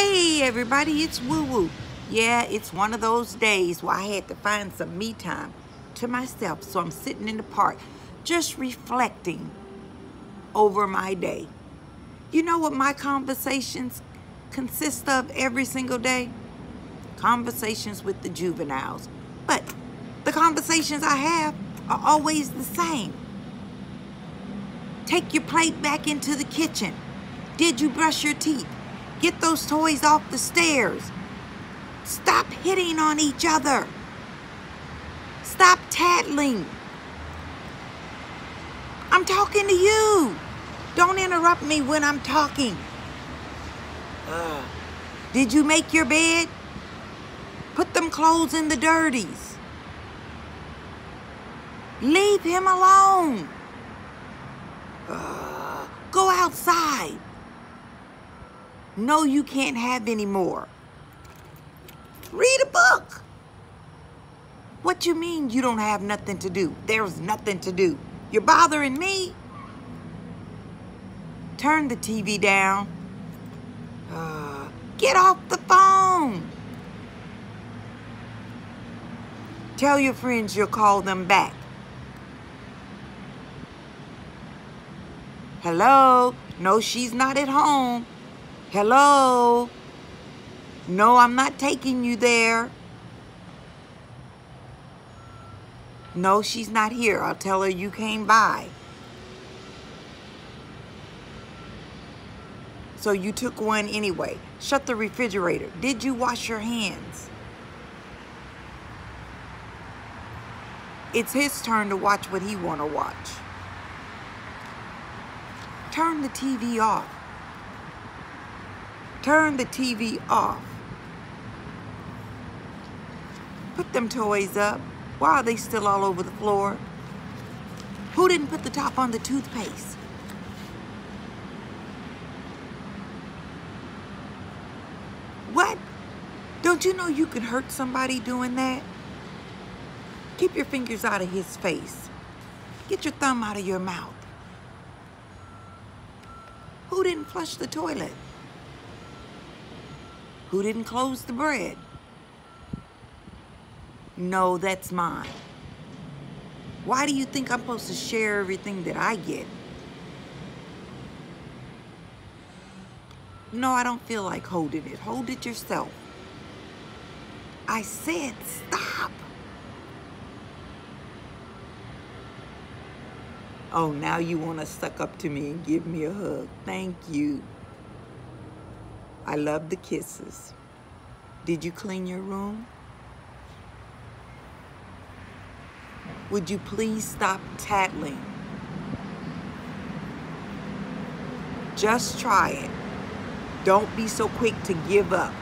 Hey everybody, it's Woo Woo. Yeah, it's one of those days where I had to find some me time to myself. So I'm sitting in the park just reflecting over my day. You know what my conversations consist of every single day? Conversations with the juveniles. But the conversations I have are always the same. Take your plate back into the kitchen. Did you brush your teeth? Get those toys off the stairs. Stop hitting on each other. Stop tattling. I'm talking to you. Don't interrupt me when I'm talking. Did you make your bed? Put them clothes in the dirties. Leave him alone. Go outside. No, you can't have any more. Read a book. What you mean you don't have nothing to do? There's nothing to do. You're bothering me. Turn the TV down. Uh, get off the phone. Tell your friends you'll call them back. Hello? No, she's not at home. Hello? No, I'm not taking you there. No, she's not here. I'll tell her you came by. So you took one anyway. Shut the refrigerator. Did you wash your hands? It's his turn to watch what he want to watch. Turn the TV off. Turn the TV off. Put them toys up. Why are they still all over the floor? Who didn't put the top on the toothpaste? What? Don't you know you could hurt somebody doing that? Keep your fingers out of his face. Get your thumb out of your mouth. Who didn't flush the toilet? Who didn't close the bread? No, that's mine. Why do you think I'm supposed to share everything that I get? No, I don't feel like holding it. Hold it yourself. I said stop. Oh, now you want to suck up to me and give me a hug. Thank you. I love the kisses. Did you clean your room? Would you please stop tattling? Just try it. Don't be so quick to give up.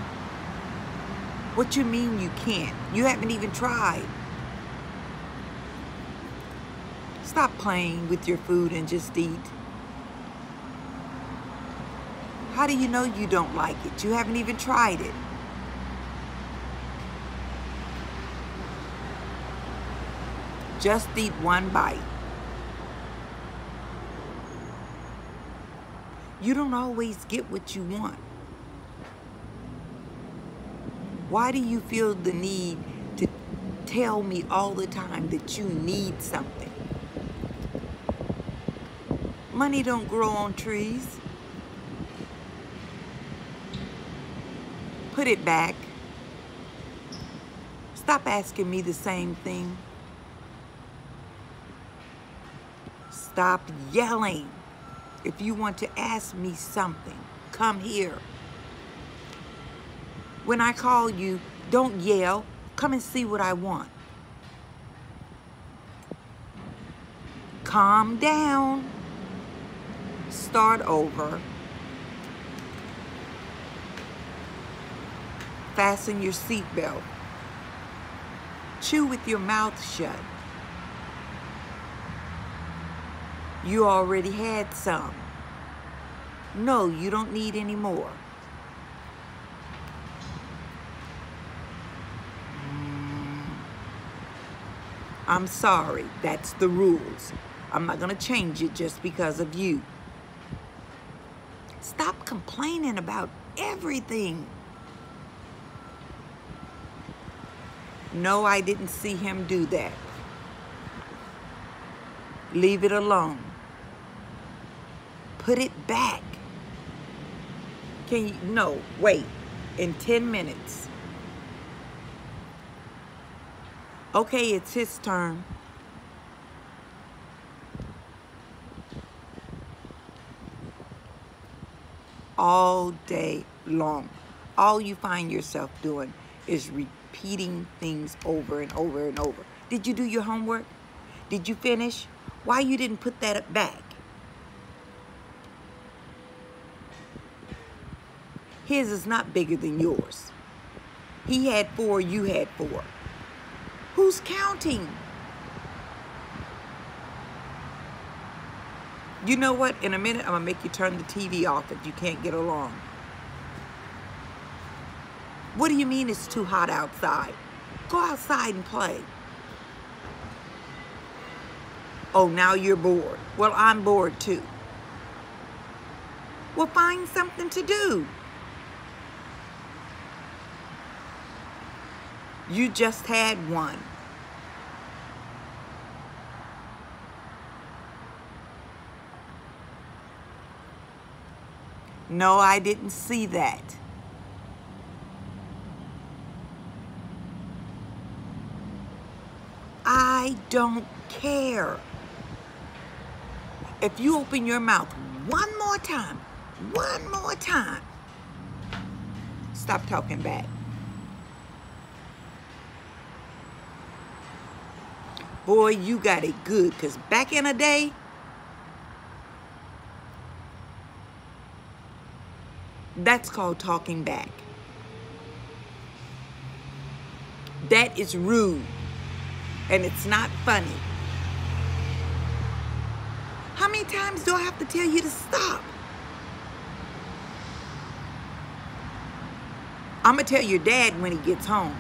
What you mean you can't? You haven't even tried. Stop playing with your food and just eat. How do you know you don't like it? You haven't even tried it. Just eat one bite. You don't always get what you want. Why do you feel the need to tell me all the time that you need something? Money don't grow on trees. Put it back. Stop asking me the same thing. Stop yelling. If you want to ask me something, come here. When I call you, don't yell. Come and see what I want. Calm down. Start over. Fasten your seatbelt. Chew with your mouth shut. You already had some. No, you don't need any more. I'm sorry, that's the rules. I'm not gonna change it just because of you. Stop complaining about everything. No, I didn't see him do that. Leave it alone. Put it back. Can you, no, wait, in 10 minutes. Okay, it's his turn. All day long. All you find yourself doing is repeating things over and over and over. Did you do your homework? Did you finish? Why you didn't put that back? His is not bigger than yours. He had four, you had four. Who's counting? You know what? In a minute, I'm going to make you turn the TV off if you can't get along. What do you mean it's too hot outside? Go outside and play. Oh, now you're bored. Well, I'm bored too. Well, find something to do. You just had one. No, I didn't see that. I don't care. If you open your mouth one more time, one more time, stop talking back. Boy, you got it good because back in the day, that's called talking back. That is rude and it's not funny. How many times do I have to tell you to stop? I'm going to tell your dad when he gets home.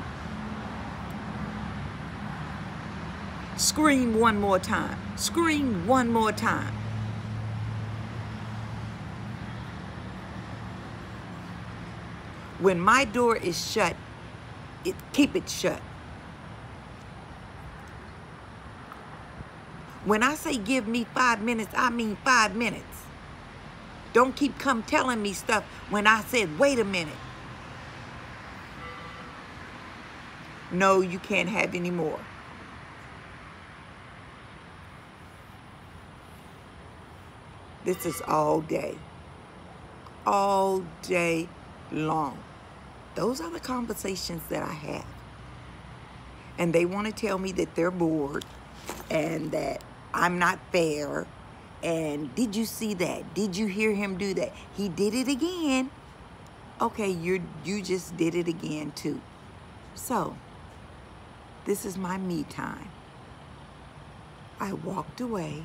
Scream one more time. Scream one more time. When my door is shut, it, keep it shut. When I say give me five minutes, I mean five minutes. Don't keep come telling me stuff when I said, wait a minute. No, you can't have any more. This is all day. All day long. Those are the conversations that I have. And they want to tell me that they're bored and that I'm not fair. And did you see that? Did you hear him do that? He did it again. Okay, you you just did it again too. So, this is my me time. I walked away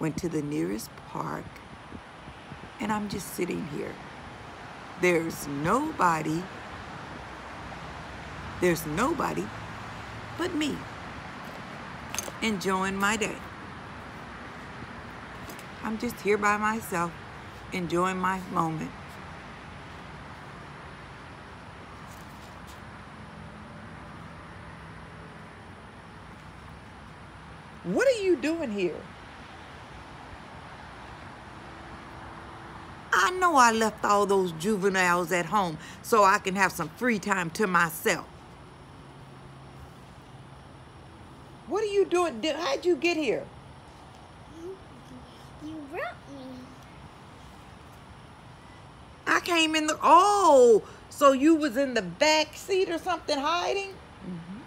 went to the nearest park, and I'm just sitting here. There's nobody, there's nobody but me enjoying my day. I'm just here by myself, enjoying my moment. What are you doing here? I know I left all those juveniles at home so I can have some free time to myself. What are you doing? How'd you get here? You, brought me. I came in the, oh, so you was in the back seat or something hiding? Mm -hmm.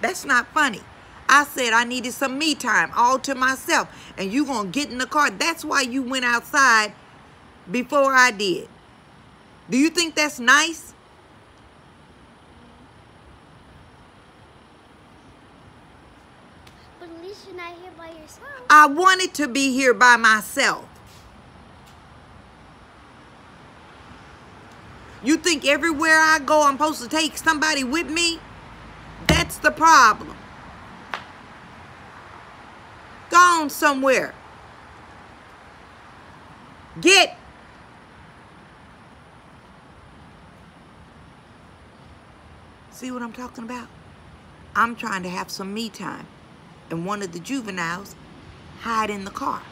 That's not funny. I said I needed some me time all to myself. And you going to get in the car. That's why you went outside before I did. Do you think that's nice? You're not here by yourself. I wanted to be here by myself. You think everywhere I go I'm supposed to take somebody with me? That's the problem. Gone somewhere. Get. See what I'm talking about? I'm trying to have some me time. And one of the juveniles hide in the car.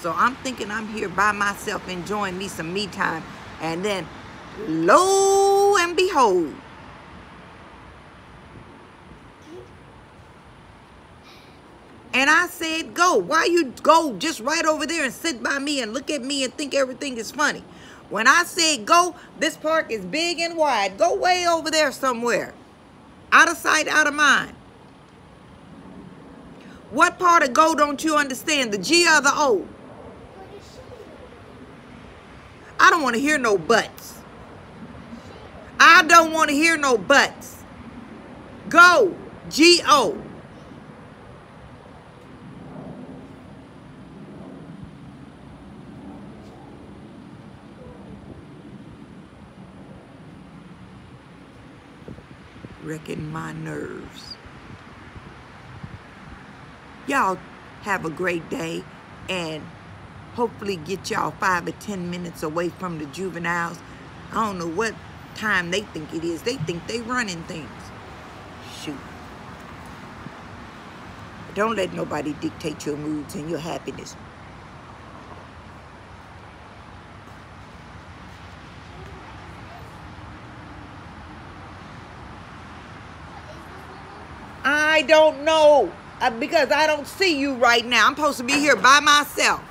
So I'm thinking I'm here by myself enjoying me some me time. And then, lo and behold, And I said, go. Why you go just right over there and sit by me and look at me and think everything is funny? When I said go, this park is big and wide. Go way over there somewhere. Out of sight, out of mind. What part of go don't you understand? The G or the O? I don't want to hear no buts. I don't want to hear no buts. Go. G-O. wrecking my nerves. Y'all have a great day and hopefully get y'all five or ten minutes away from the juveniles. I don't know what time they think it is. They think they running things. Shoot. Don't let nobody dictate your moods and your happiness. I don't know uh, because I don't see you right now. I'm supposed to be here by myself.